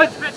Let's